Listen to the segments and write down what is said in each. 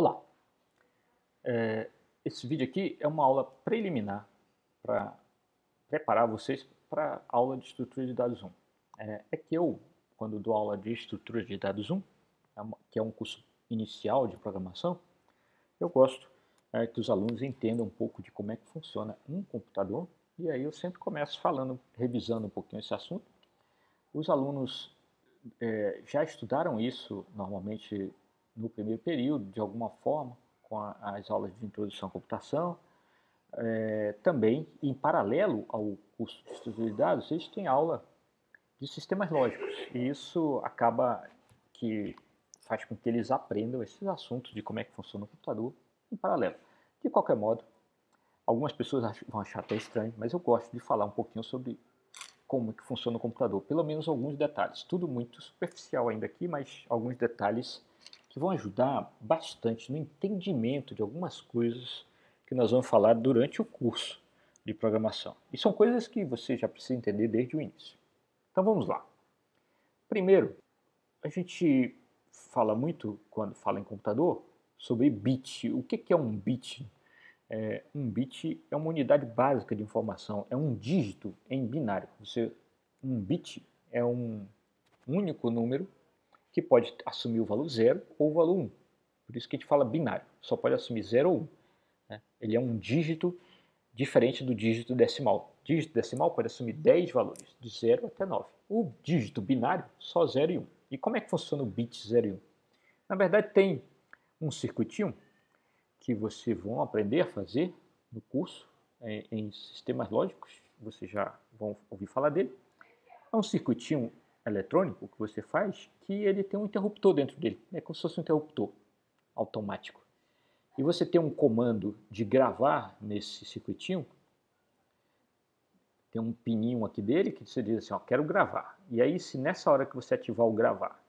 Olá! É, esse vídeo aqui é uma aula preliminar para preparar vocês para a aula de estrutura de dados 1. É, é, que eu, quando dou aula de estrutura de dados 1, é que é um curso inicial de programação, eu gosto é, que os alunos entendam um pouco de como é que funciona um computador e aí eu sempre começo falando, revisando um pouquinho esse assunto. Os alunos é, já estudaram isso normalmente no primeiro período, de alguma forma, com a, as aulas de introdução à computação. É, também, em paralelo ao curso de estrutura de dados, eles têm aula de sistemas lógicos. E isso acaba que faz com que eles aprendam esses assuntos de como é que funciona o computador em paralelo. De qualquer modo, algumas pessoas vão achar até estranho, mas eu gosto de falar um pouquinho sobre como que funciona o computador, pelo menos alguns detalhes. Tudo muito superficial ainda aqui, mas alguns detalhes que vão ajudar bastante no entendimento de algumas coisas que nós vamos falar durante o curso de programação. E são coisas que você já precisa entender desde o início. Então vamos lá. Primeiro, a gente fala muito, quando fala em computador, sobre bit. O que é um bit? É, um bit é uma unidade básica de informação, é um dígito em binário. Você, um bit é um único número que pode assumir o valor 0 ou o valor 1. Um. Por isso que a gente fala binário, só pode assumir 0 ou 1. Um, né? Ele é um dígito diferente do dígito decimal. Dígito decimal pode assumir 10 valores, de 0 até 9. O dígito binário, só 0 e 1. Um. E como é que funciona o bit 0 e 1? Um? Na verdade, tem um circuitinho que vocês vão aprender a fazer no curso é, em sistemas lógicos, vocês já vão ouvir falar dele. É um circuitinho eletrônico que você faz que ele tem um interruptor dentro dele. É como se fosse um interruptor automático. E você tem um comando de gravar nesse circuitinho. Tem um pininho aqui dele que você diz assim, ó, quero gravar. E aí, se nessa hora que você ativar o gravar,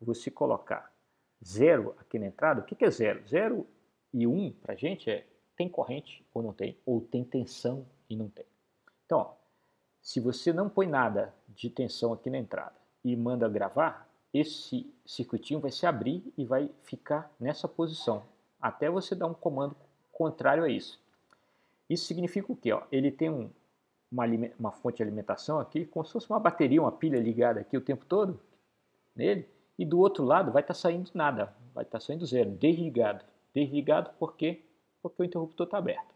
você colocar zero aqui na entrada, o que, que é zero? Zero e um para gente é tem corrente ou não tem, ou tem tensão e não tem. Então, ó, se você não põe nada de tensão aqui na entrada e manda gravar, esse circuitinho vai se abrir e vai ficar nessa posição, até você dar um comando contrário a isso. Isso significa o quê? Ele tem um, uma, uma, fonte de alimentação aqui, como se fosse uma bateria, uma pilha ligada aqui o tempo todo nele, e do outro lado vai estar tá saindo nada, vai estar tá saindo zero, desligado. Desligado por quê? Porque o interruptor está aberto.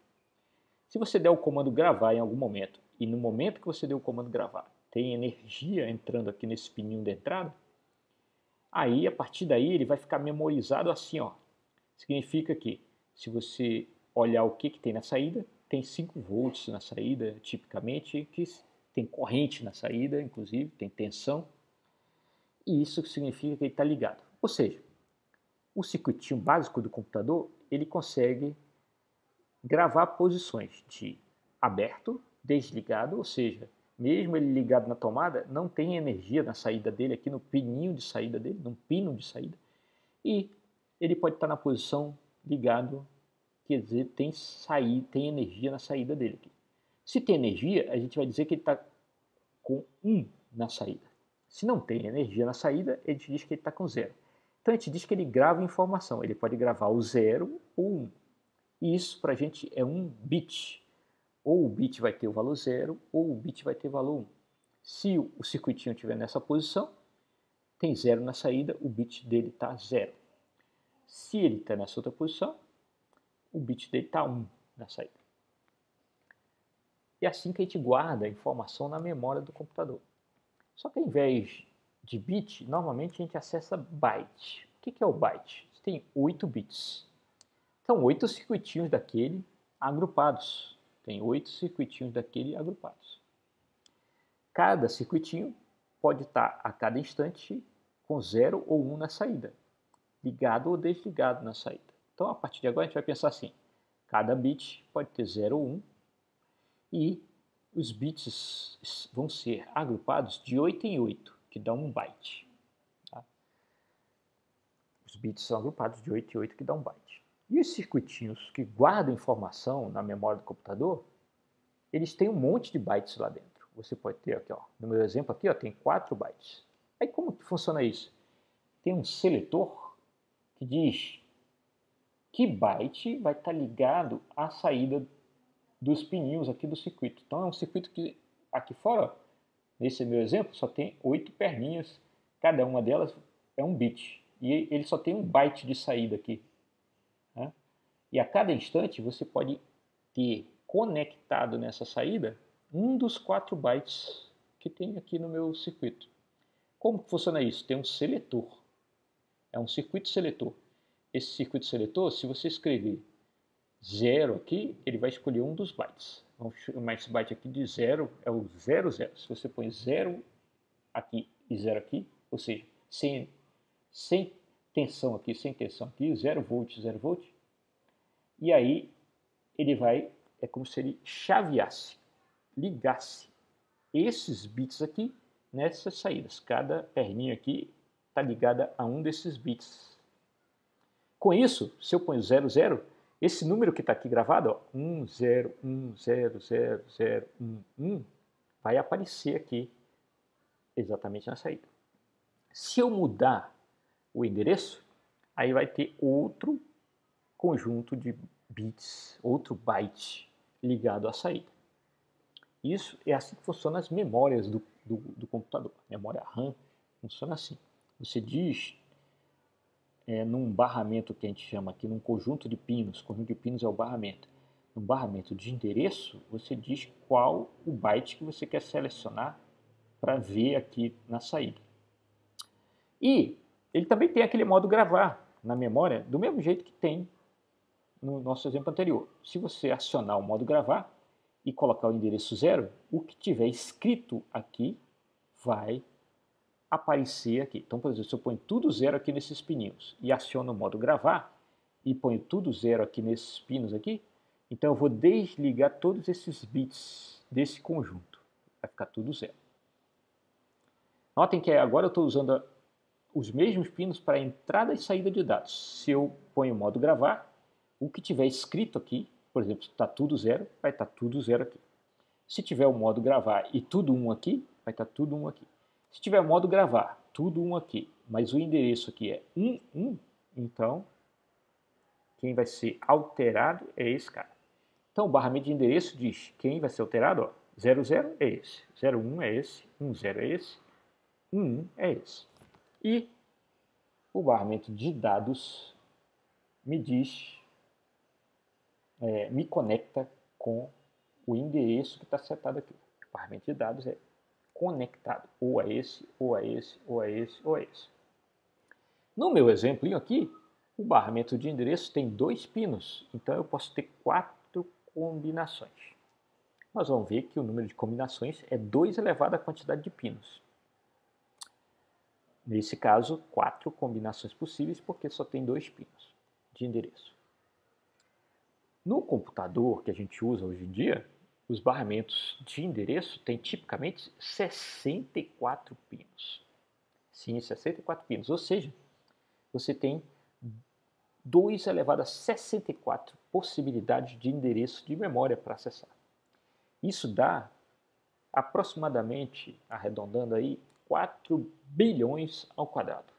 Se você der o comando gravar em algum momento e no momento que você deu o comando gravar, tem energia entrando aqui nesse pininho de entrada, aí a partir daí ele vai ficar memorizado assim, ó. Significa que se você olhar o que, que tem na saída, tem 5 volts na saída, tipicamente, que tem corrente na saída, inclusive, tem tensão, e isso significa que ele está ligado. Ou seja, o circuitinho básico do computador, ele consegue gravar posições de aberto, desligado, ou seja, mesmo ele ligado na tomada, não tem energia na saída dele, aqui no pininho de saída dele, no pino de saída, e ele pode estar na posição ligado, quer dizer, tem, saída, tem energia na saída dele. Aqui. Se tem energia, a gente vai dizer que ele está com 1 na saída. Se não tem energia na saída, a gente diz que ele está com zero. Então a gente diz que ele grava informação, ele pode gravar o 0 ou 1. Um. E isso para a gente é um bit, ou o bit vai ter o valor 0 ou o bit vai ter valor 1. Um. Se o circuitinho estiver nessa posição, tem 0 na saída, o bit dele está 0. Se ele está nessa outra posição, o bit dele está 1 um na saída. E é assim que a gente guarda a informação na memória do computador. Só que ao invés de bit, normalmente a gente acessa byte. O que é o byte? Tem 8 bits. São 8 circuitinhos daquele agrupados. Tem oito circuitinhos daquele agrupados. Cada circuitinho pode estar a cada instante com 0 ou 1 um na saída, ligado ou desligado na saída. Então, a partir de agora, a gente vai pensar assim: cada bit pode ter 0 ou 1 um, e os bits vão ser agrupados de 8 em 8, que dá um byte. Tá? Os bits são agrupados de 8 em 8, que dá um byte. E os circuitinhos que guardam informação na memória do computador, eles têm um monte de bytes lá dentro. Você pode ter aqui, ó, no meu exemplo aqui, ó, tem 4 bytes. Aí como que funciona isso? Tem um seletor que diz que byte vai estar ligado à saída dos pininhos aqui do circuito. Então é um circuito que aqui fora, nesse meu exemplo, só tem oito perninhas, cada uma delas é um bit. E ele só tem um byte de saída aqui. E a cada instante você pode ter conectado nessa saída um dos quatro bytes que tem aqui no meu circuito. Como funciona isso? Tem um seletor. É um circuito seletor. Esse circuito seletor, se você escrever zero aqui, ele vai escolher um dos bytes. Vamos chamar esse byte aqui de zero, é o zero zero. Se você põe zero aqui e zero aqui, ou seja, sem, sem tensão aqui, sem tensão aqui, zero volt, zero volt, e aí ele vai, é como se ele chaveasse, ligasse esses bits aqui nessas saídas. Cada perninha aqui está ligada a um desses bits. Com isso, se eu ponho 00, esse número que está aqui gravado, ó, 1, 0, 1, 0, 0, 0, 1, 1, vai aparecer aqui exatamente na saída. Se eu mudar o endereço, aí vai ter outro conjunto de bits, outro byte ligado à saída. Isso é assim que funcionam as memórias do, do, do computador. memória RAM funciona assim. Você diz é, num barramento que a gente chama aqui, num conjunto de pinos, conjunto de pinos é o barramento. No barramento de endereço, você diz qual o byte que você quer selecionar para ver aqui na saída. E ele também tem aquele modo gravar na memória, do mesmo jeito que tem no nosso exemplo anterior. Se você acionar o modo gravar, e colocar o endereço zero, o que tiver escrito aqui vai aparecer aqui. Então, por exemplo, se eu ponho tudo zero aqui nesses pininhos e aciono o modo gravar e ponho tudo zero aqui nesses pinos aqui, então eu vou desligar todos esses bits desse conjunto. Vai ficar tudo zero. Notem que agora eu estou usando os mesmos pinos para entrada e saída de dados. Se eu ponho o modo gravar, o que tiver escrito aqui por exemplo, está tudo zero, vai estar tá tudo zero aqui. Se tiver o modo gravar e tudo um aqui, vai estar tá tudo um aqui. Se tiver o modo gravar, tudo um aqui, mas o endereço aqui é 1, 1, então quem vai ser alterado é esse cara. Então o barramento de endereço diz quem vai ser alterado, ó, 00 é esse, 01 é esse, 10 é esse, 11 é esse. E o barramento de dados me diz é, me conecta com o endereço que está setado aqui. O barramento de dados é conectado ou a esse, ou a esse, ou a esse, ou a esse. No meu exemplo aqui, o barramento de endereço tem dois pinos, então eu posso ter quatro combinações. Nós vamos ver que o número de combinações é 2 elevado à quantidade de pinos. Nesse caso, quatro combinações possíveis, porque só tem dois pinos de endereço. No computador que a gente usa hoje em dia, os barramentos de endereço têm tipicamente 64 pinos. Sim, 64 pinos. Ou seja, você tem 2 elevado a 64 possibilidades de endereço de memória para acessar. Isso dá aproximadamente, arredondando aí, 4 bilhões ao quadrado.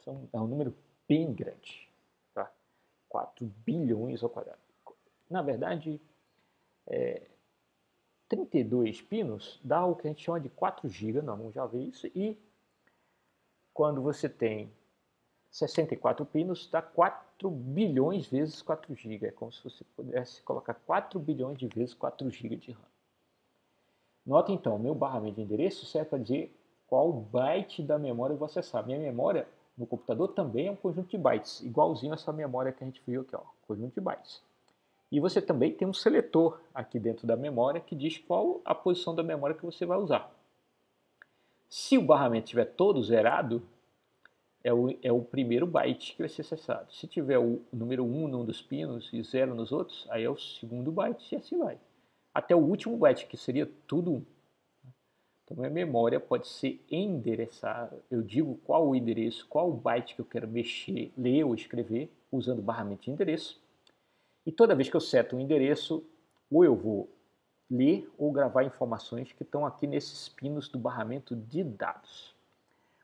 Então, é um número bem grande. Tá? 4 bilhões ao quadrado na verdade, é, 32 pinos dá o que a gente chama de 4 GB, vamos já ver isso, e quando você tem 64 pinos, dá 4 bilhões vezes 4 GB, é como se você pudesse colocar 4 bilhões de vezes 4 GB de RAM. Nota então, meu barramento de endereço serve para dizer qual byte da memória eu vou acessar. Minha memória no computador também é um conjunto de bytes, igualzinho a essa memória que a gente viu aqui, ó, conjunto de bytes. E você também tem um seletor aqui dentro da memória que diz qual a posição da memória que você vai usar. Se o barramento estiver todo zerado, é o, é o primeiro byte que vai ser acessado. Se tiver o número 1 num dos pinos e 0 nos outros, aí é o segundo byte e assim vai. Até o último byte, que seria tudo 1. Então a memória pode ser endereçada. Eu digo qual o endereço, qual o byte que eu quero mexer, ler ou escrever, usando barramento de endereço. E toda vez que eu seto um endereço, ou eu vou ler ou gravar informações que estão aqui nesses pinos do barramento de dados.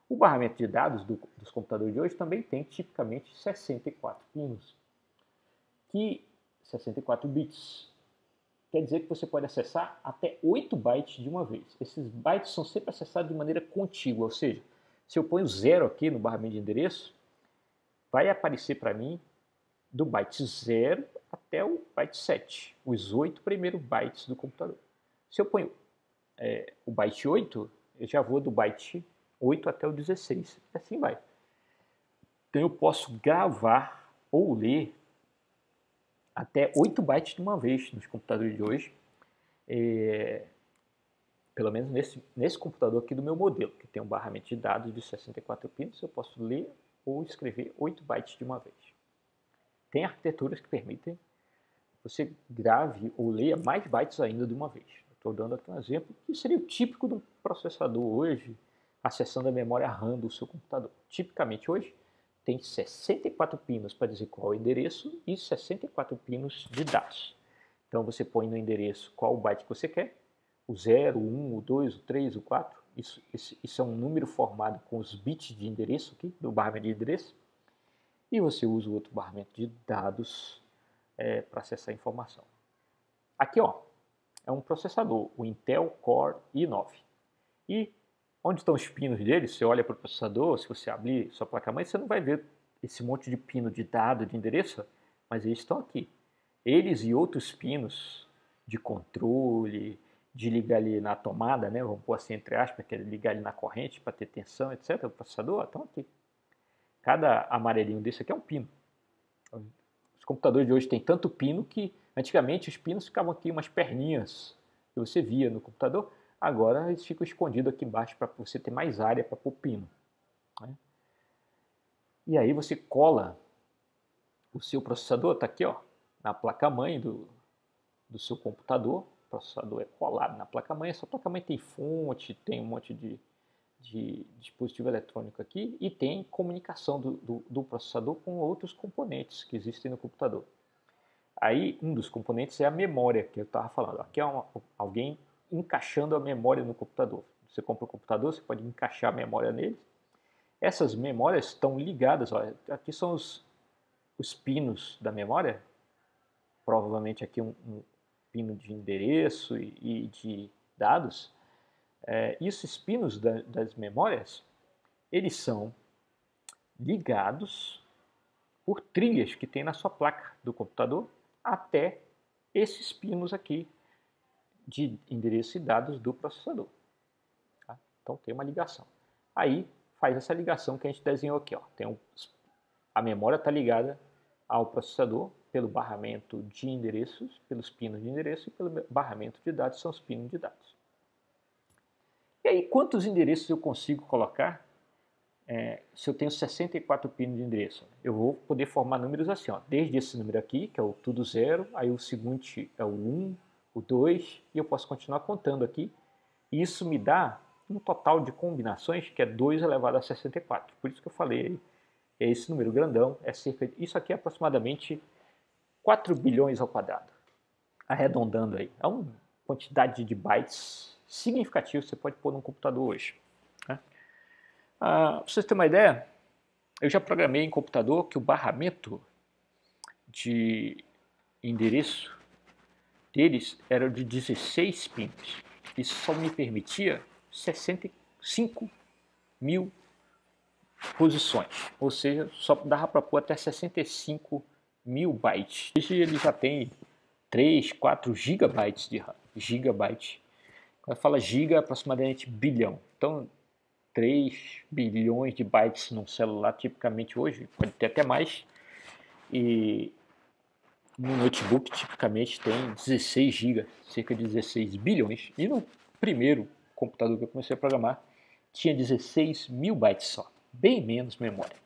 O barramento de dados do, dos computadores de hoje também tem tipicamente 64 pinos. que 64 bits quer dizer que você pode acessar até 8 bytes de uma vez. Esses bytes são sempre acessados de maneira contígua, ou seja, se eu ponho zero aqui no barramento de endereço, vai aparecer para mim do byte 0 até o byte 7, os 8 primeiros bytes do computador. Se eu ponho é, o byte 8, eu já vou do byte 8 até o 16, e assim vai. Então eu posso gravar ou ler até 8 bytes de uma vez nos computadores de hoje. É, pelo menos nesse, nesse computador aqui do meu modelo, que tem um barramento de dados de 64 pinos, eu posso ler ou escrever 8 bytes de uma vez. Tem arquiteturas que permitem você grave ou leia mais bytes ainda de uma vez. Estou dando aqui um exemplo que seria o típico do processador hoje, acessando a memória RAM do seu computador. Tipicamente hoje, tem 64 pinos para dizer qual é o endereço e 64 pinos de dados. Então você põe no endereço qual byte que você quer, o 0, o 1, o 2, o 3, o 4. Isso, isso, isso é um número formado com os bits de endereço aqui, do barramento de endereço. E você usa o outro barramento de dados é, para acessar a informação. Aqui ó, é um processador, o Intel Core i9. E Onde estão os pinos dele? Você olha para o processador, se você abrir sua placa-mãe, você não vai ver esse monte de pino de dado, de endereço, mas eles estão aqui. Eles e outros pinos de controle, de ligar ali na tomada, né? vamos pôr assim entre aspas, que é ligar ali na corrente para ter tensão, etc. O processador estão aqui. Cada amarelinho desse aqui é um pino. Os computadores de hoje têm tanto pino que antigamente os pinos ficavam aqui umas perninhas que você via no computador. Agora eles ficam escondidos aqui embaixo para você ter mais área para pôr pino. Né? E aí você cola o seu processador, está aqui ó, na placa-mãe do, do seu computador. O processador é colado na placa-mãe. Essa placa-mãe tem fonte, tem um monte de, de dispositivo eletrônico aqui e tem comunicação do, do, do, processador com outros componentes que existem no computador. Aí um dos componentes é a memória que eu estava falando. Aqui é uma, alguém encaixando a memória no computador. Você compra o um computador, você pode encaixar a memória nele. Essas memórias estão ligadas, olha, aqui são os, os pinos da memória, provavelmente aqui um, um pino de endereço e, e de dados. É, e esses pinos da, das memórias, eles são ligados por trilhas que tem na sua placa do computador até esses pinos aqui de endereço e dados do processador. Tá? Então tem uma ligação. Aí faz essa ligação que a gente desenhou aqui. Ó. Tem um, a memória está ligada ao processador pelo barramento de endereços, pelos pinos de endereço e pelo barramento de dados, são os pinos de dados. E aí, quantos endereços eu consigo colocar é, se eu tenho 64 pinos de endereço? Eu vou poder formar números assim, ó, desde esse número aqui, que é o tudo zero, aí o seguinte é o 1, o 2 e eu posso continuar contando aqui. E isso me dá um total de combinações que é 2 elevado a 64. Por isso que eu falei é esse número grandão, é cerca de, isso aqui é aproximadamente 4 bilhões ao quadrado. Arredondando aí. É uma quantidade de bytes significativa que você pode pôr num computador hoje. Né? Ah, para vocês terem uma ideia, eu já programei em computador que o barramento de endereço deles era de 16 pinos. Isso só me permitia 65 mil posições, ou seja, só dava para pôr até 65 mil bytes. Hoje ele já tem 3, 4 gigabytes de RAM. Gigabyte. Fala giga, aproximadamente bilhão. Então, 3 bilhões de bytes num celular, tipicamente hoje, pode ter até mais. E no notebook tipicamente tem 16 GB, cerca de 16 bilhões. E no primeiro computador que eu comecei a programar tinha 16 mil bytes só, bem menos memória.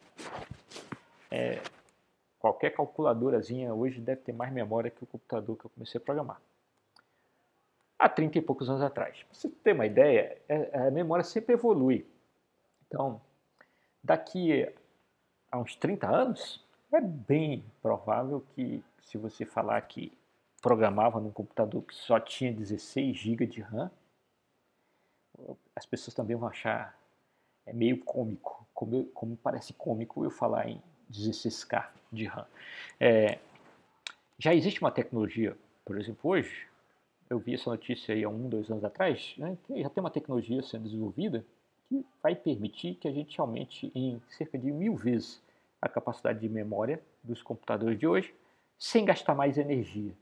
É, qualquer calculadorazinha hoje deve ter mais memória que o computador que eu comecei a programar. Há 30 e poucos anos atrás. Para você ter uma ideia, é, a memória sempre evolui. Então, daqui a uns 30 anos, é bem provável que se você falar que programava num computador que só tinha 16 GB de RAM, as pessoas também vão achar é meio cômico, como, como parece cômico eu falar em 16K de RAM. É, já existe uma tecnologia, por exemplo, hoje, eu vi essa notícia aí há um, dois anos atrás, né, já tem uma tecnologia sendo desenvolvida que vai permitir que a gente aumente em cerca de mil vezes a capacidade de memória dos computadores de hoje, sem gastar mais energia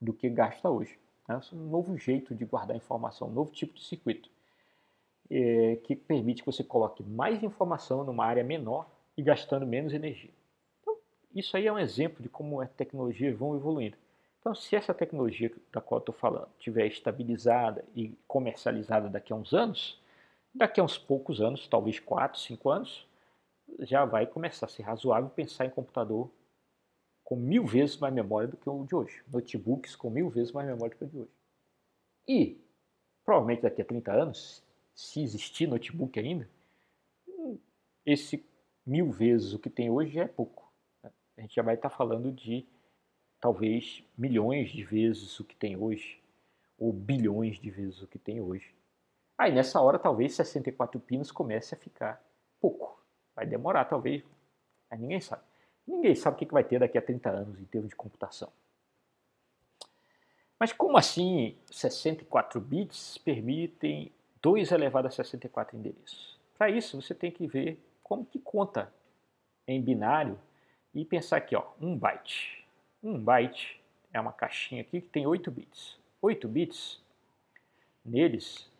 do que gasta hoje. Né? É um novo jeito de guardar informação, um novo tipo de circuito, é, que permite que você coloque mais informação numa área menor e gastando menos energia. Então, isso aí é um exemplo de como as tecnologias vão evoluindo. Então, se essa tecnologia da qual estou falando estiver estabilizada e comercializada daqui a uns anos, daqui a uns poucos anos, talvez 4, 5 anos, já vai começar a ser razoável pensar em computador com mil vezes mais memória do que o de hoje. Notebooks com mil vezes mais memória do que o de hoje. E, provavelmente daqui a 30 anos, se existir notebook ainda, esse mil vezes o que tem hoje já é pouco. Né? A gente já vai estar falando de talvez milhões de vezes o que tem hoje, ou bilhões de vezes o que tem hoje. Aí nessa hora talvez 64 pinos comece a ficar pouco. Vai demorar talvez, ninguém sabe. Ninguém sabe o que vai ter daqui a 30 anos em termos de computação. Mas como assim 64 bits permitem 2 elevado a 64 endereços? Para isso você tem que ver como que conta em binário e pensar aqui, ó, 1 byte. 1 byte é uma caixinha aqui que tem 8 bits. 8 bits, neles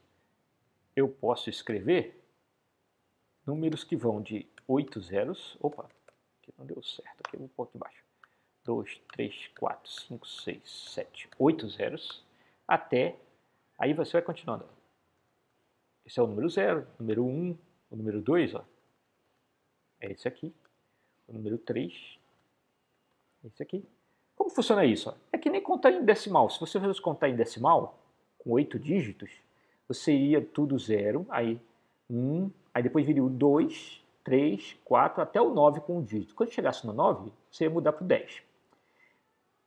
eu posso escrever números que vão de 8 zeros, opa, aqui não deu certo, aqui vou pôr aqui embaixo, 2, 3, 4, 5, 6, 7, 8 zeros, até, aí você vai continuando. Esse é o número 0, número 1, um, o número 2, ó, é esse aqui, o número 3, esse aqui, como funciona isso? É que nem contar em decimal. Se você fosse contar em decimal, com oito dígitos, você iria tudo zero, aí um, aí depois viria o 2, 3, 4, até o 9 com um dígito. Quando chegasse no 9, você ia mudar para o 10.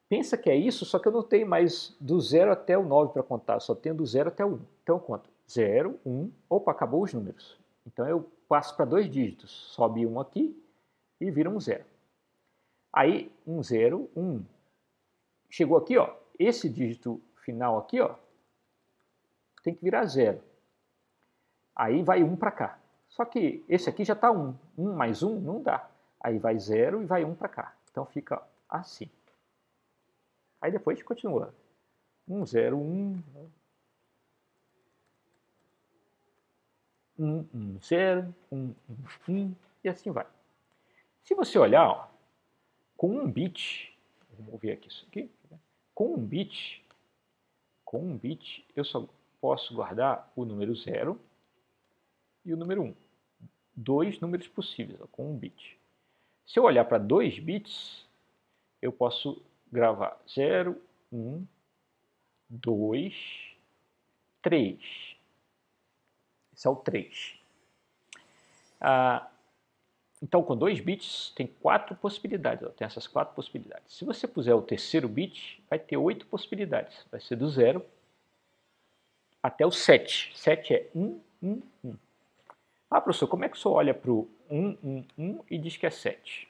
Pensa que é isso, só que eu não tenho mais do 0 até o 9 para contar, só tenho do 0 até o 1. Então eu conto 0, 1, opa, acabou os números. Então eu passo para dois dígitos, sobe um aqui e vira um 0. Aí, 1, 0, 1 chegou aqui, ó, esse dígito final aqui, ó, tem que virar zero. Aí vai um para cá. Só que esse aqui já está um. Um mais um não dá. Aí vai zero e vai um para cá. Então fica assim. Aí depois continua. Um, zero, um. Um, um, zero, um, um, um, e assim vai. Se você olhar, ó, com um bit, vamos ver aqui isso aqui, com um bit, com um bit, eu só posso guardar o número 0 e o número 1. Um. Dois números possíveis ó, com um bit. Se eu olhar para dois bits, eu posso gravar 0, 1, 2, 3. Esse é o 3. Ah, então, com dois bits, tem quatro possibilidades. Ó, tem essas quatro possibilidades. Se você puser o terceiro bit, vai ter oito possibilidades. Vai ser do zero até o 7. 7 é 1, 1, 1. Ah, professor, como é que o senhor olha para o 1, 1, 1 e diz que é 7?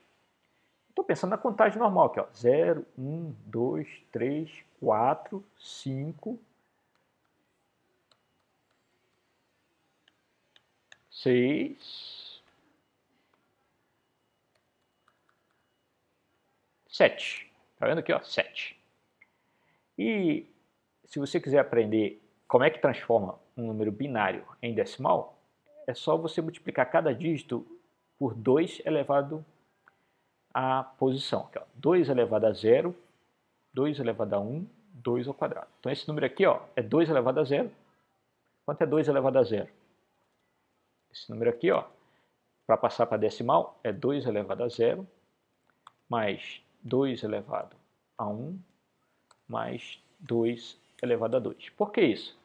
Estou pensando na contagem normal aqui, ó. 0, 1, 2, 3, 4, 5, 6, 7. Está vendo aqui? Ó, 7. E se você quiser aprender como é que transforma um número binário em decimal, é só você multiplicar cada dígito por 2 elevado à posição. Aqui, ó, 2 elevado a 0, 2 elevado a 1, 2 ao quadrado. Então esse número aqui ó, é 2 elevado a 0. Quanto é 2 elevado a 0? Esse número aqui, ó, para passar para decimal, é 2 elevado a 0 mais 2 elevado a 1 mais 2 elevado a 2. Por que isso?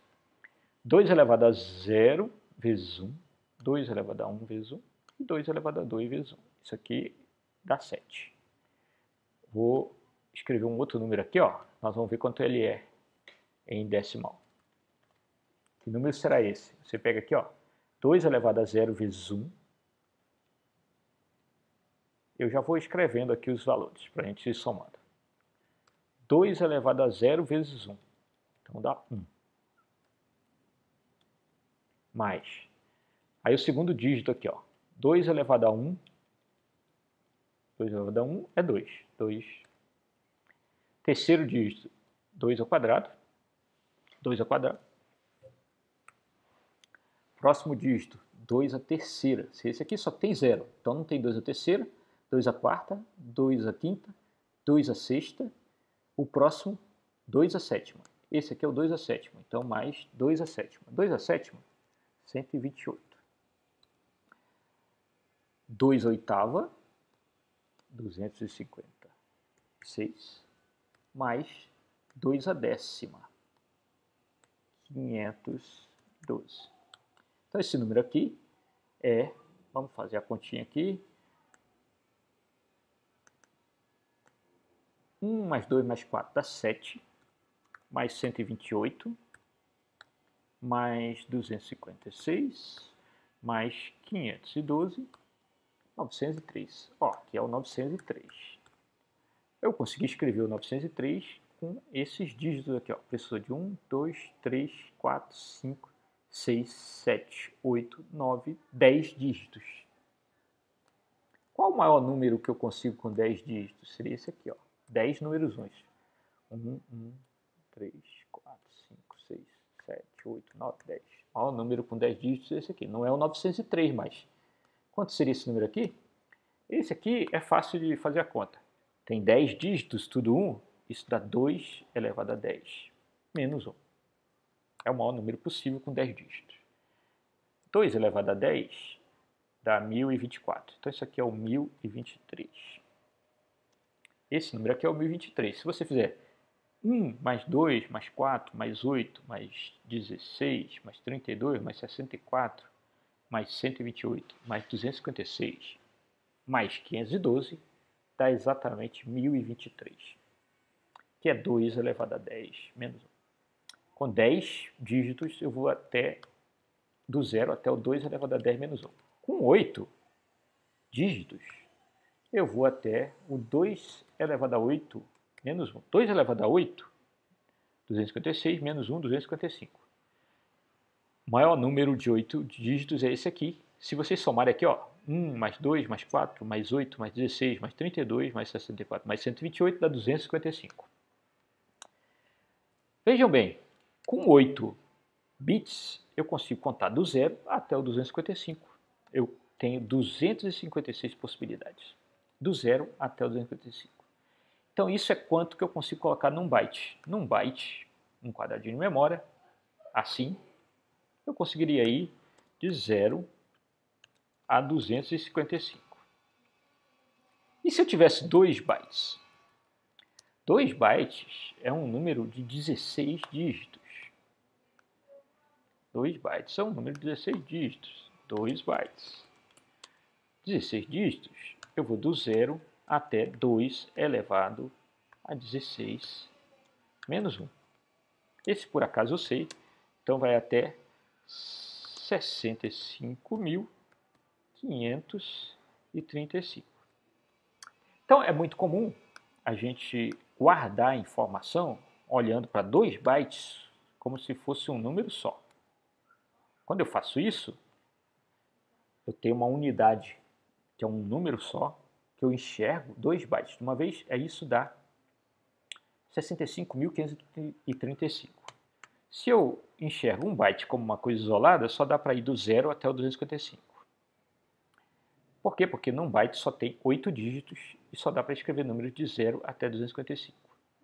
2 elevado a 0 vezes 1, 2 elevado a 1 vezes 1 e 2 elevado a 2 vezes 1. Isso aqui dá 7. Vou escrever um outro número aqui, ó. nós vamos ver quanto ele é em decimal. Que número será esse? Você pega aqui, ó, 2 elevado a 0 vezes 1 eu já vou escrevendo aqui os valores para a gente ir somando. 2 elevado a 0 vezes 1. Então dá 1. Mais. Aí o segundo dígito aqui, ó. 2 elevado a 1. 2 elevado a 1 é 2. 2. Terceiro dígito, 2 ao quadrado. 2 ao quadrado. Próximo dígito, 2 a terceira. Se esse aqui só tem zero, então não tem 2 a terceira, 2 a quarta, 2 a quinta, 2 a sexta, o próximo 2 a sétima. Esse aqui é o 2 a sétima, então mais 2 a sétima. 2 a sétima, 128. 2 a oitava, 256, mais 2 a décima, 512. Então, esse número aqui é, vamos fazer a continha aqui, 1 mais 2 mais 4 dá 7, mais 128, mais 256, mais 512, 903. Ó, aqui é o 903. Eu consegui escrever o 903 com esses dígitos aqui, ó. Precisou de 1, 2, 3, 4, 5, 6, 7, 8, 9, 10 dígitos. Qual o maior número que eu consigo com 10 dígitos? Seria esse aqui, ó. 10 números 1. 1, 1, 3, 4, 5, 6, 7, 8, 9, 10. O maior número com 10 dígitos é esse aqui. Não é o 903 mais. Quanto seria esse número aqui? Esse aqui é fácil de fazer a conta. Tem 10 dígitos, tudo 1. Isso dá 2 elevado a 10 menos 1 é o maior número possível com 10 dígitos. 2 elevado a 10 dá 1024. Então isso aqui é o 1023. Esse número aqui é o 1023. Se você fizer 1 mais 2 mais 4 mais 8 mais 16 mais 32 mais 64 mais 128 mais 256 mais 512 dá exatamente 1023, que é 2 elevado a 10 menos 1. Com 10 dígitos, eu vou até do zero até o 2 elevado a 10 menos 1. Com 8 dígitos, eu vou até o 2 elevado a 8 menos 1. 2 elevado a 8, 256, menos 1, 255. O maior número de 8 dígitos é esse aqui. Se vocês somarem aqui, ó, 1 mais 2 mais 4 mais 8 mais 16 mais 32 mais 64 mais 128 dá 255. Vejam bem, com 8 bits, eu consigo contar do zero até o 255. Eu tenho 256 possibilidades. Do zero até o 255. Então isso é quanto que eu consigo colocar num byte. Num byte, um quadradinho de memória, assim, eu conseguiria ir de 0 a 255. E se eu tivesse 2 bytes? 2 bytes é um número de 16 dígitos. 2 bytes é um número de 16 dígitos. 2 bytes. 16 dígitos, eu vou do zero até 2 elevado a 16 menos 1. Esse por acaso eu sei, então vai até 65.535. Então é muito comum a gente guardar a informação olhando para 2 bytes como se fosse um número só. Quando eu faço isso, eu tenho uma unidade, que é um número só, que eu enxergo 2 bytes de uma vez, é isso dá 65.535. Se eu enxergo um byte como uma coisa isolada, só dá para ir do 0 até o 255. Por quê? Porque num byte só tem 8 dígitos e só dá para escrever números de 0 até 255.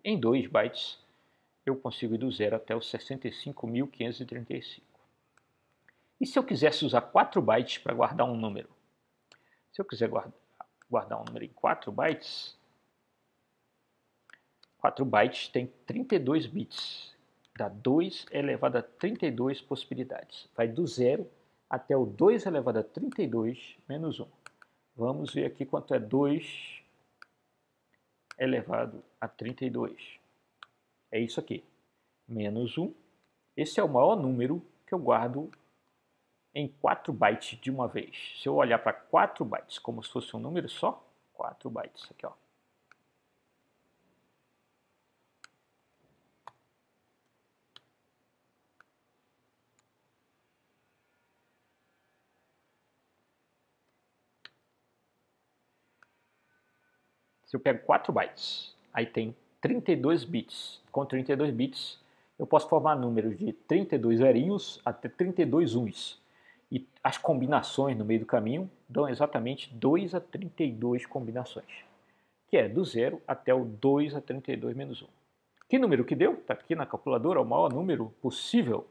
Em 2 bytes, eu consigo ir do 0 até o 65.535. E se eu quisesse usar 4 bytes para guardar um número? Se eu quiser guardar, guardar um número em 4 bytes, 4 bytes tem 32 bits. Dá 2 elevado a 32 possibilidades. Vai do zero até o 2 elevado a 32 menos 1. Vamos ver aqui quanto é 2 elevado a 32. É isso aqui. Menos 1. Esse é o maior número que eu guardo em 4 bytes de uma vez. Se eu olhar para 4 bytes como se fosse um número só, 4 bytes aqui, ó. Se eu pego 4 bytes, aí tem 32 bits. Com 32 bits, eu posso formar números de 32 zerinhos até 32 uns. E as combinações no meio do caminho dão exatamente 2 a 32 combinações, que é do 0 até o 2 a 32 menos 1. Que número que deu? Está aqui na calculadora, o maior número possível.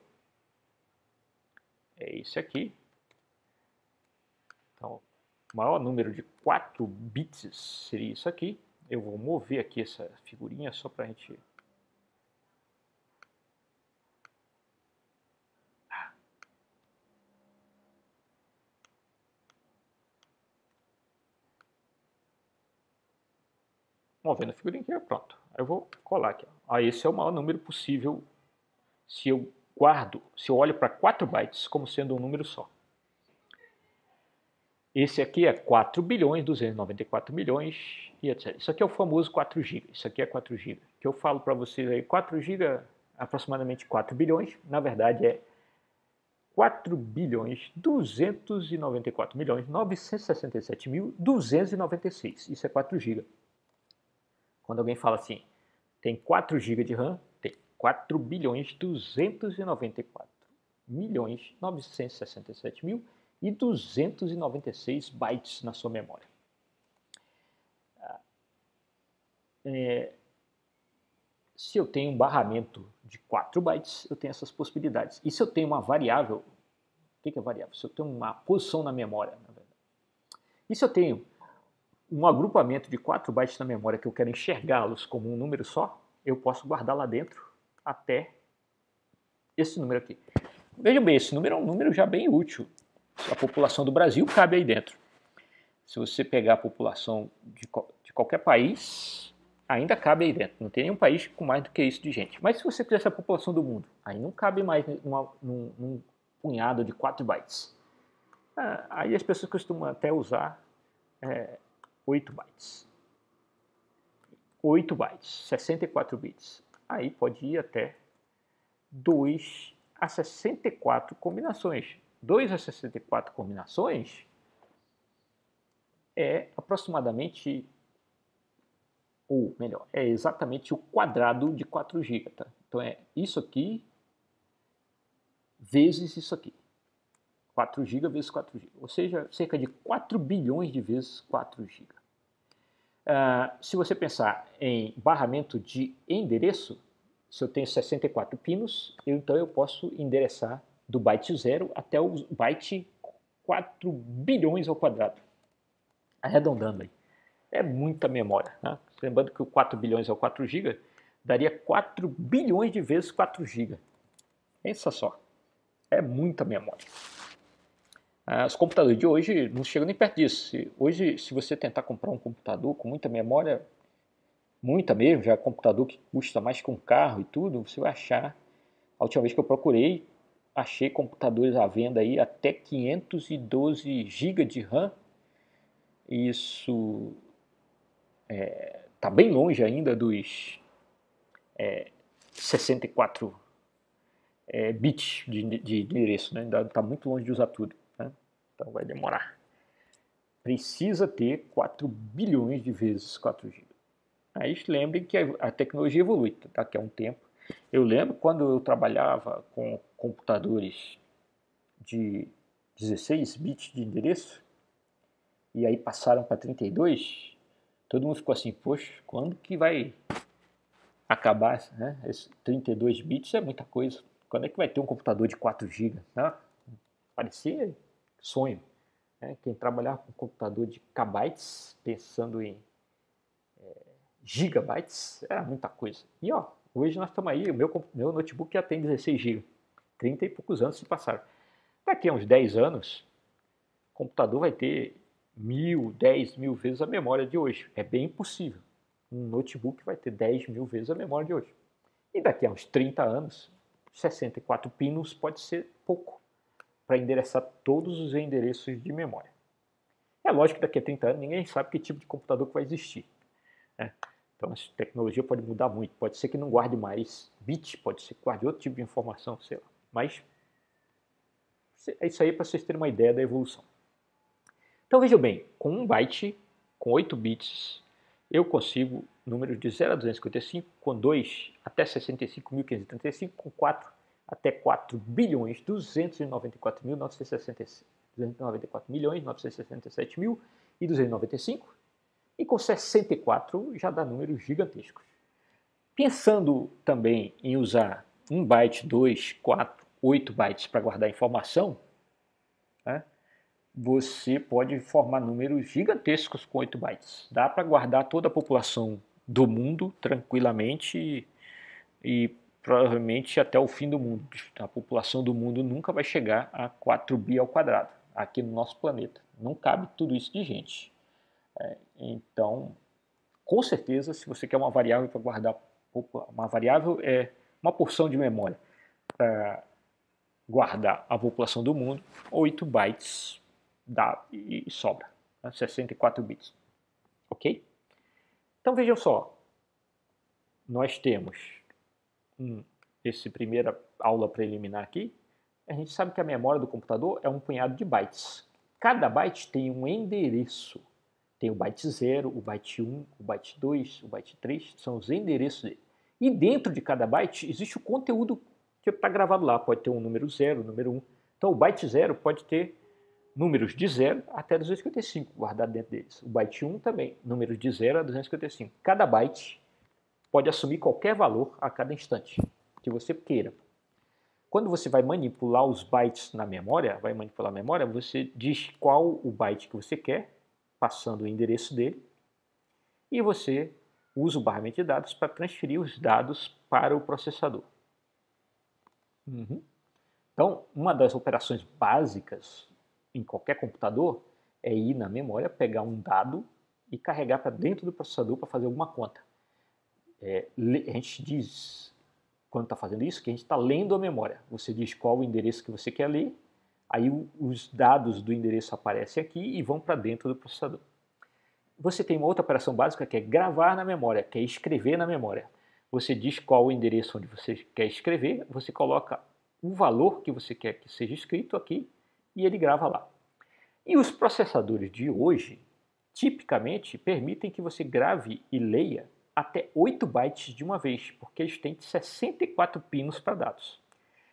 É esse aqui. Então, o maior número de 4 bits seria isso aqui. Eu vou mover aqui essa figurinha só para a gente movendo a figurinha aqui, pronto. Eu vou colar aqui. Ó. esse é o maior número possível se eu guardo, se eu olho para 4 bytes como sendo um número só. Esse aqui é 4 bilhões, 294 milhões e etc. Isso aqui é o famoso 4 GB. Isso aqui é 4 GB. Que eu falo para vocês aí, 4 GB, aproximadamente 4 bilhões. Na verdade é 4 bilhões 294 milhões 967 mil 296. Isso é 4 GB. Quando alguém fala assim, tem 4 GB de RAM, tem 4 bilhões 294 milhões 967 mil e 296 bytes na sua memória. Ah, é, se eu tenho um barramento de 4 bytes, eu tenho essas possibilidades. E se eu tenho uma variável, o que é variável? Se eu tenho uma posição na memória, na verdade. E se eu tenho um agrupamento de 4 bytes na memória que eu quero enxergá-los como um número só, eu posso guardar lá dentro até esse número aqui. Vejam bem, esse número é um número já bem útil. A população do Brasil cabe aí dentro. Se você pegar a população de, de qualquer país, ainda cabe aí dentro. Não tem nenhum país com mais do que isso de gente. Mas se você fizesse a população do mundo, aí não cabe mais numa, num, num punhado de 4 bytes. Ah, aí as pessoas costumam até usar é, 8 bytes. 8 bytes, 64 bits. Aí pode ir até 2 a 64 combinações. 2 a 64 combinações é aproximadamente, ou melhor, é exatamente o quadrado de 4 GB. Tá? Então é isso aqui vezes isso aqui. 4 GB vezes 4 GB, ou seja, cerca de 4 bilhões de vezes 4 GB. Uh, se você pensar em barramento de endereço, se eu tenho 64 pinos, eu, então eu posso endereçar do byte 0 até o byte 4 bilhões ao quadrado. Arredondando aí. É muita memória. Né? Lembrando que o 4 bilhões ao 4 GB daria 4 bilhões de vezes 4 GB. Pensa só. É muita memória. Ah, os computadores de hoje não chegam nem perto disso. Hoje, se você tentar comprar um computador com muita memória, muita mesmo, já é computador que custa mais que um carro e tudo, você vai achar. A última vez que eu procurei, achei computadores à venda aí até 512 GB de RAM. Isso está é, tá bem longe ainda dos é, 64 é, bits de, de, de endereço, né? ainda está muito longe de usar tudo. Então vai demorar. Precisa ter 4 bilhões de vezes 4 GB. Aí lembrem que a tecnologia evolui daqui a um tempo. Eu lembro quando eu trabalhava com computadores de 16 bits de endereço e aí passaram para 32, todo mundo ficou assim, poxa, quando que vai acabar, né? Esse 32 bits é muita coisa. Quando é que vai ter um computador de 4 GB? Né? Parecia sonho. Né? Quem trabalhar com computador de kbytes, pensando em é, gigabytes, era muita coisa. E ó, hoje nós estamos aí, o meu, meu notebook já tem 16 GB. 30 e poucos anos se passaram. Daqui a uns 10 anos, o computador vai ter mil, 10 mil vezes a memória de hoje. É bem impossível. Um notebook vai ter 10 mil vezes a memória de hoje. E daqui a uns 30 anos, 64 pinos pode ser pouco para endereçar todos os endereços de memória. É lógico que daqui a 30 anos ninguém sabe que tipo de computador que vai existir. Né? Então a tecnologia pode mudar muito. Pode ser que não guarde mais bit, pode ser que guarde outro tipo de informação, sei lá. Mas é isso aí para vocês terem uma ideia da evolução. Então vejam bem, com um byte, com 8 bits, eu consigo números de 0 a 255 com 2 até 65.535 com 4 até 4 bilhões 294 mil 294 milhões 967 mil e 295 e com 64 já dá números gigantescos. Pensando também em usar 1 byte, 2, 4, 8 bytes para guardar informação, né, você pode formar números gigantescos com 8 bytes. Dá para guardar toda a população do mundo tranquilamente e, e, provavelmente até o fim do mundo. A população do mundo nunca vai chegar a 4 bi ao quadrado aqui no nosso planeta. Não cabe tudo isso de gente. É, então, com certeza, se você quer uma variável para guardar uma variável é uma porção de memória para guardar a população do mundo, 8 bytes dá e sobra, né? 64 bits. Ok? Então vejam só, nós temos um, esse primeira aula preliminar aqui, a gente sabe que a memória do computador é um punhado de bytes. Cada byte tem um endereço. Tem o byte 0, o byte 1, o byte 2, o byte 3, são os endereços dele. E dentro de cada byte existe o conteúdo que está gravado lá. Pode ter um número 0, um número 1. Um. Então o byte 0 pode ter números de 0 até 255 guardado dentro deles. O byte 1 também, números de 0 a 255. Cada byte pode assumir qualquer valor a cada instante que você queira. Quando você vai manipular os bytes na memória, vai manipular a memória, você diz qual o byte que você quer, passando o endereço dele, e você usa o barramento de dados para transferir os dados para o processador. Uhum. Então, uma das operações básicas em qualquer computador é ir na memória, pegar um dado e carregar para dentro do processador para fazer alguma conta. É, a gente diz, quando está fazendo isso, que a gente está lendo a memória. Você diz qual o endereço que você quer ler, aí os dados do endereço aparecem aqui e vão para dentro do processador. Você tem uma outra operação básica que é gravar na memória, que é escrever na memória. Você diz qual o endereço onde você quer escrever, você coloca o valor que você quer que seja escrito aqui e ele grava lá. E os processadores de hoje, tipicamente, permitem que você grave e leia até 8 bytes de uma vez, porque eles têm 64 pinos para dados.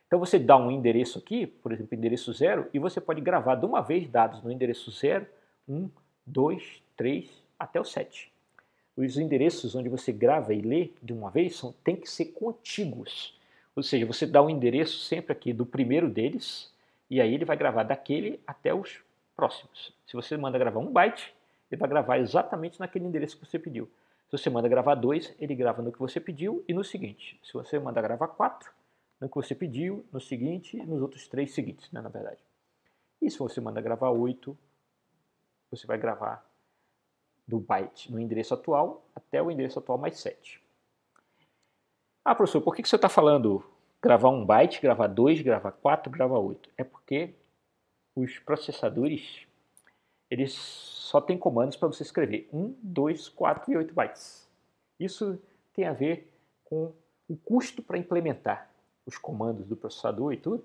Então você dá um endereço aqui, por exemplo, endereço 0, e você pode gravar de uma vez dados no endereço 0, 1, 2, 3 até o 7. Os endereços onde você grava e lê de uma vez são, que ser contíguos. Ou seja, você dá o um endereço sempre aqui do primeiro deles, e aí ele vai gravar daquele até os próximos. Se você manda gravar um byte, ele vai gravar exatamente naquele endereço que você pediu. Se você manda gravar dois, ele grava no que você pediu e no seguinte. Se você manda gravar quatro, no que você pediu, no seguinte e nos outros três seguintes, né, na verdade. E se você manda gravar oito, você vai gravar do byte no endereço atual até o endereço atual mais 7. Ah, professor, por que você está falando gravar um byte, gravar 2, gravar 4, gravar 8? É porque os processadores eles só têm comandos para você escrever 1, 2, 4 e 8 bytes. Isso tem a ver com o custo para implementar os comandos do processador e tudo.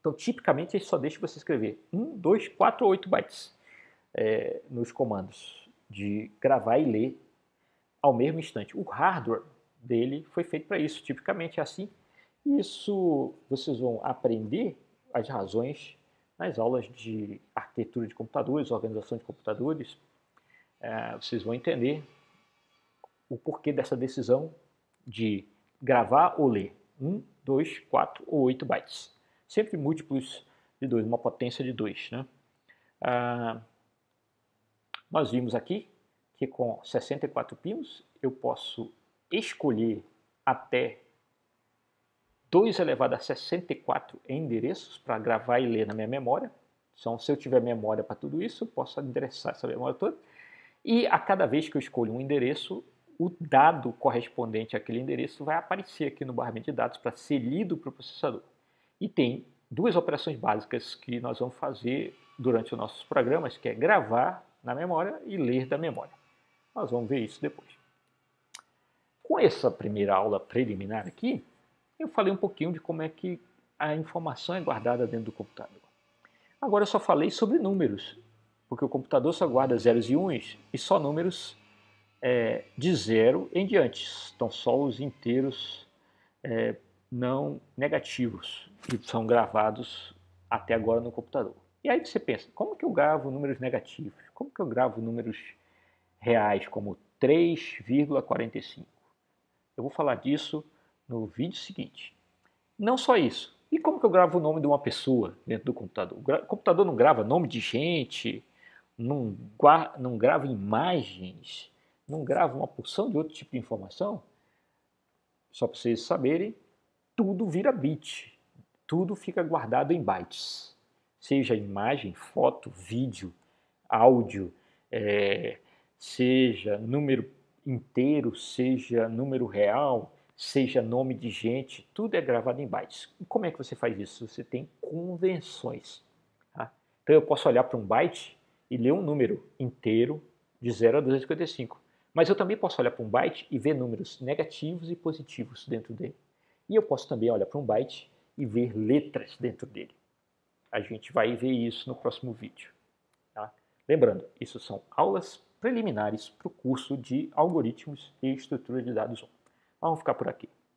Então, tipicamente, ele só deixa você escrever 1, 2, 4 ou 8 bytes é, nos comandos de gravar e ler ao mesmo instante. O hardware dele foi feito para isso, tipicamente é assim. Isso vocês vão aprender as razões nas aulas de arquitetura de computadores, organização de computadores. É, vocês vão entender o porquê dessa decisão de gravar ou ler 1, 2, 4 ou 8 bytes. Sempre múltiplos de 2, uma potência de 2. Né? Ah, nós vimos aqui que com 64 pinos eu posso escolher até 2 elevado a 64 endereços para gravar e ler na minha memória. Então, se eu tiver memória para tudo isso, posso endereçar essa memória toda. E a cada vez que eu escolho um endereço, o dado correspondente àquele endereço vai aparecer aqui no barramento de dados para ser lido para o processador. E tem duas operações básicas que nós vamos fazer durante os nossos programas, que é gravar na memória e ler da memória. Nós vamos ver isso depois. Com essa primeira aula preliminar aqui, eu falei um pouquinho de como é que a informação é guardada dentro do computador. Agora eu só falei sobre números, porque o computador só guarda zeros e uns e só números é, de zero em diante. Estão só os inteiros é, não negativos que são gravados até agora no computador. E aí você pensa, como que eu gravo números negativos? Como que eu gravo números reais como 3,45? Eu vou falar disso no vídeo seguinte. Não só isso. E como que eu gravo o nome de uma pessoa dentro do computador? O computador não grava nome de gente, não, não grava imagens, não grava uma porção de outro tipo de informação? Só para vocês saberem, tudo vira bit, tudo fica guardado em bytes. Seja imagem, foto, vídeo, áudio, é, seja número inteiro, seja número real, seja nome de gente, tudo é gravado em bytes. E como é que você faz isso? Você tem convenções. Tá? Então eu posso olhar para um byte e ler um número inteiro de 0 a 255. Mas eu também posso olhar para um byte e ver números negativos e positivos dentro dele. E eu posso também olhar para um byte e ver letras dentro dele. A gente vai ver isso no próximo vídeo. Tá? Lembrando, isso são aulas preliminares para o curso de algoritmos e estrutura de dados 1. Vamos ficar por aqui.